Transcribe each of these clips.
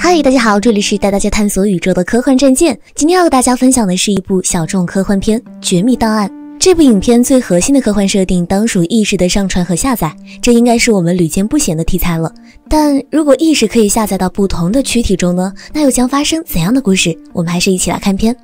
嗨，大家好，这里是带大家探索宇宙的科幻战舰。今天要和大家分享的是一部小众科幻片《绝密档案》。这部影片最核心的科幻设定当属意识的上传和下载，这应该是我们屡见不鲜的题材了。但如果意识可以下载到不同的躯体中呢？那又将发生怎样的故事？我们还是一起来看片。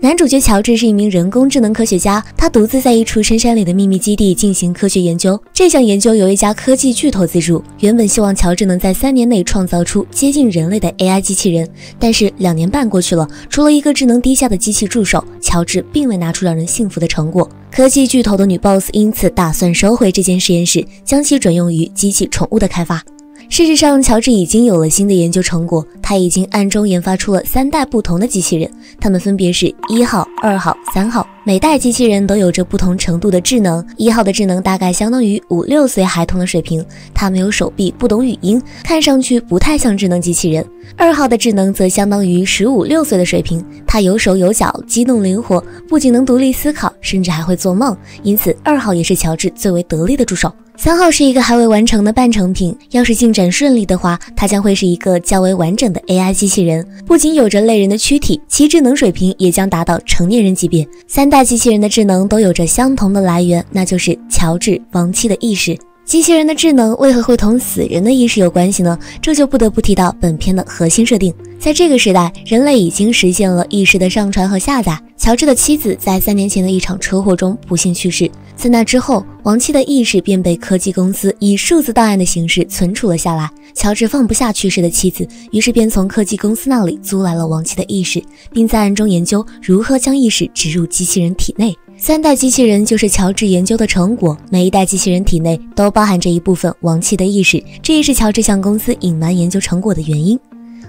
男主角乔治是一名人工智能科学家，他独自在一处深山里的秘密基地进行科学研究。这项研究由一家科技巨头资助，原本希望乔治能在三年内创造出接近人类的 AI 机器人。但是两年半过去了，除了一个智能低下的机器助手，乔治并未拿出让人信服的成果。科技巨头的女 boss 因此打算收回这间实验室，将其转用于机器宠物的开发。事实上，乔治已经有了新的研究成果。他已经暗中研发出了三代不同的机器人，它们分别是一号、二号、三号。每代机器人都有着不同程度的智能。一号的智能大概相当于五六岁孩童的水平，它没有手臂，不懂语音，看上去不太像智能机器人。二号的智能则相当于十五六岁的水平，它有手有脚，机动灵活，不仅能独立思考，甚至还会做梦。因此，二号也是乔治最为得力的助手。三号是一个还未完成的半成品，要是进展顺利的话，它将会是一个较为完整的 AI 机器人，不仅有着类人的躯体，其智能水平也将达到成年人级别。三代机器人的智能都有着相同的来源，那就是乔治亡妻的意识。机器人的智能为何会同死人的意识有关系呢？这就不得不提到本片的核心设定。在这个时代，人类已经实现了意识的上传和下载。乔治的妻子在三年前的一场车祸中不幸去世，自那之后，亡妻的意识便被科技公司以数字档案的形式存储了下来。乔治放不下去世的妻子，于是便从科技公司那里租来了亡妻的意识，并在暗中研究如何将意识植入机器人体内。三代机器人就是乔治研究的成果，每一代机器人体内都包含着一部分亡妻的意识，这也是乔治向公司隐瞒研究成果的原因。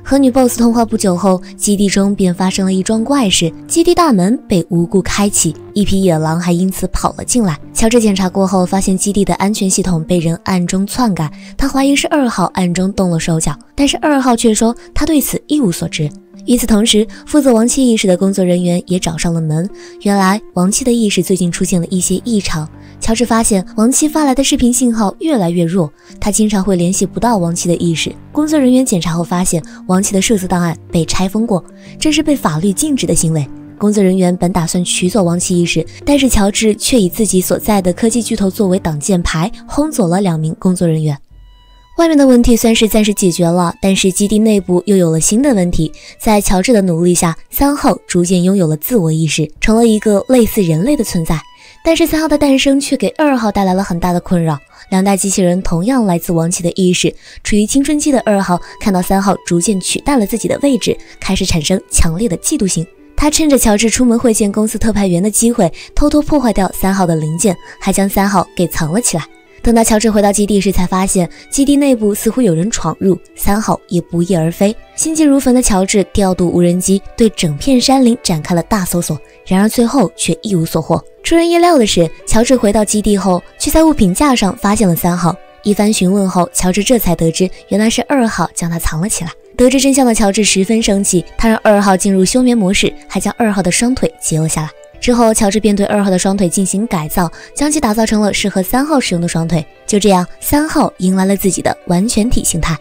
和女 boss 通话不久后，基地中便发生了一桩怪事，基地大门被无故开启，一匹野狼还因此跑了进来。乔治检查过后，发现基地的安全系统被人暗中篡改，他怀疑是二号暗中动了手脚，但是二号却说他对此一无所知。与此同时，负责王妻意识的工作人员也找上了门。原来，王妻的意识最近出现了一些异常。乔治发现王妻发来的视频信号越来越弱，他经常会联系不到王妻的意识。工作人员检查后发现，王妻的数字档案被拆封过，这是被法律禁止的行为。工作人员本打算取走王妻意识，但是乔治却以自己所在的科技巨头作为挡箭牌，轰走了两名工作人员。外面的问题算是暂时解决了，但是基地内部又有了新的问题。在乔治的努力下，三号逐渐拥有了自我意识，成了一个类似人类的存在。但是三号的诞生却给二号带来了很大的困扰。两代机器人同样来自王妻的意识，处于青春期的二号看到三号逐渐取代了自己的位置，开始产生强烈的嫉妒心。他趁着乔治出门会见公司特派员的机会，偷偷破坏掉三号的零件，还将三号给藏了起来。等到乔治回到基地时，才发现基地内部似乎有人闯入，三号也不翼而飞。心急如焚的乔治调度无人机，对整片山林展开了大搜索，然而最后却一无所获。出人意料的是，乔治回到基地后，却在物品架上发现了三号。一番询问后，乔治这才得知，原来是二号将他藏了起来。得知真相的乔治十分生气，他让二号进入休眠模式，还将二号的双腿截了下来。之后，乔治便对二号的双腿进行改造，将其打造成了适合三号使用的双腿。就这样，三号迎来了自己的完全体形态。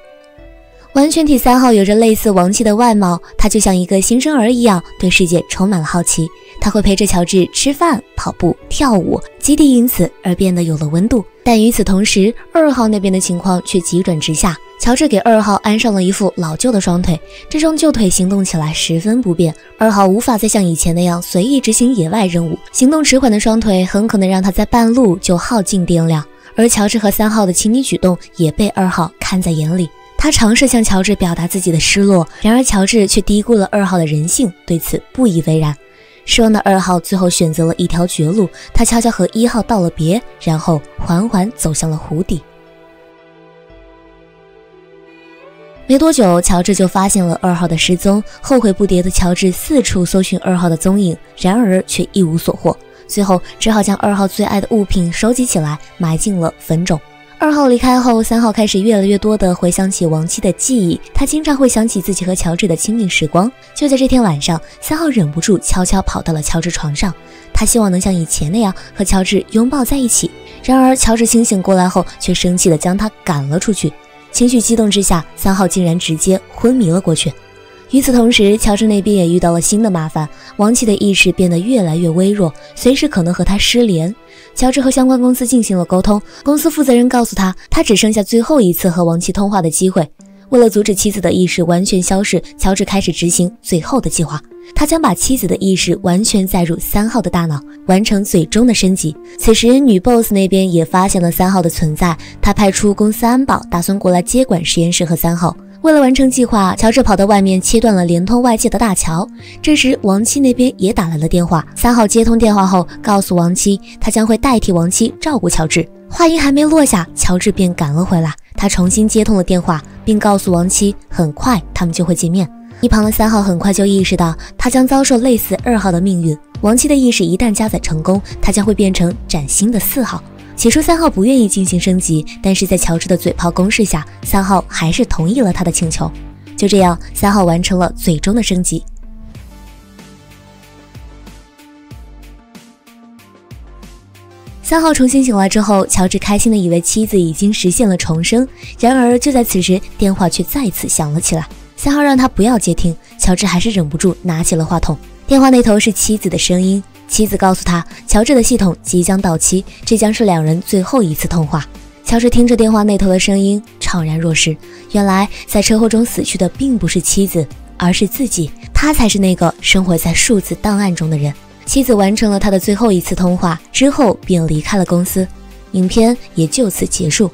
完全体三号有着类似王妻的外貌，他就像一个新生儿一样，对世界充满了好奇。他会陪着乔治吃饭、跑步、跳舞，基地因此而变得有了温度。但与此同时，二号那边的情况却急转直下。乔治给二号安上了一副老旧的双腿，这双旧腿行动起来十分不便，二号无法再像以前那样随意执行野外任务。行动迟缓的双腿很可能让他在半路就耗尽电量。而乔治和三号的亲昵举动也被二号看在眼里，他尝试向乔治表达自己的失落，然而乔治却低估了二号的人性，对此不以为然。失望的二号最后选择了一条绝路，他悄悄和一号道了别，然后缓缓走向了湖底。没多久，乔治就发现了二号的失踪。后悔不迭的乔治四处搜寻二号的踪影，然而却一无所获。最后，只好将二号最爱的物品收集起来，埋进了坟冢。二号离开后，三号开始越来越多的回想起亡妻的记忆。他经常会想起自己和乔治的亲密时光。就在这天晚上，三号忍不住悄悄跑到了乔治床上，他希望能像以前那样和乔治拥抱在一起。然而，乔治清醒过来后，却生气地将他赶了出去。情绪激动之下，三号竟然直接昏迷了过去。与此同时，乔治那边也遇到了新的麻烦，王琦的意识变得越来越微弱，随时可能和他失联。乔治和相关公司进行了沟通，公司负责人告诉他，他只剩下最后一次和王琦通话的机会。为了阻止妻子的意识完全消失，乔治开始执行最后的计划。他将把妻子的意识完全载入三号的大脑，完成最终的升级。此时，女 boss 那边也发现了三号的存在，他派出公司安保，打算过来接管实验室和三号。为了完成计划，乔治跑到外面切断了连通外界的大桥。这时，王七那边也打来了电话。三号接通电话后，告诉王七，他将会代替王七照顾乔治。话音还没落下，乔治便赶了回来。他重新接通了电话，并告诉王七，很快他们就会见面。一旁的三号很快就意识到，他将遭受类似二号的命运。王七的意识一旦加载成功，他将会变成崭新的四号。起初，三号不愿意进行升级，但是在乔治的嘴炮攻势下，三号还是同意了他的请求。就这样，三号完成了最终的升级。三号重新醒来之后，乔治开心的以为妻子已经实现了重生。然而，就在此时，电话却再次响了起来。三号让他不要接听，乔治还是忍不住拿起了话筒。电话那头是妻子的声音。妻子告诉他，乔治的系统即将到期，这将是两人最后一次通话。乔治听着电话那头的声音，怅然若失。原来，在车祸中死去的并不是妻子，而是自己，他才是那个生活在数字档案中的人。妻子完成了他的最后一次通话之后，便离开了公司，影片也就此结束。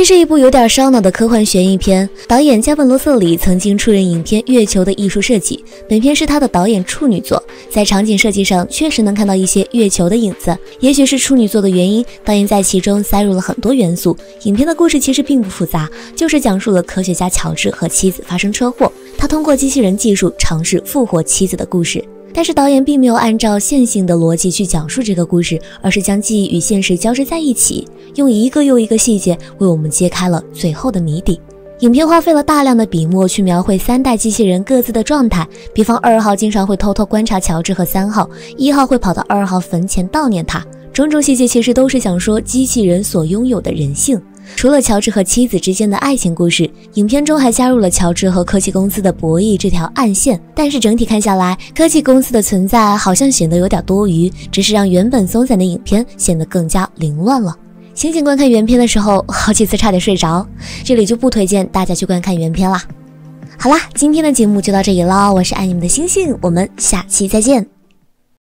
这是一部有点烧脑的科幻悬疑片，导演加本罗瑟里曾经出任影片《月球》的艺术设计，本片是他的导演处女作，在场景设计上确实能看到一些月球的影子。也许是处女作的原因，导演在其中塞入了很多元素。影片的故事其实并不复杂，就是讲述了科学家乔治和妻子发生车祸，他通过机器人技术尝试复活妻子的故事。但是导演并没有按照线性的逻辑去讲述这个故事，而是将记忆与现实交织在一起，用一个又一个细节为我们揭开了最后的谜底。影片花费了大量的笔墨去描绘三代机器人各自的状态，比方二号经常会偷偷观察乔治和三号，一号会跑到二号坟前悼念他，种种细节其实都是想说机器人所拥有的人性。除了乔治和妻子之间的爱情故事，影片中还加入了乔治和科技公司的博弈这条暗线。但是整体看下来，科技公司的存在好像显得有点多余，只是让原本松散的影片显得更加凌乱了。醒醒观看原片的时候，好几次差点睡着，这里就不推荐大家去观看原片了。好啦，今天的节目就到这里了，我是爱你们的星星，我们下期再见。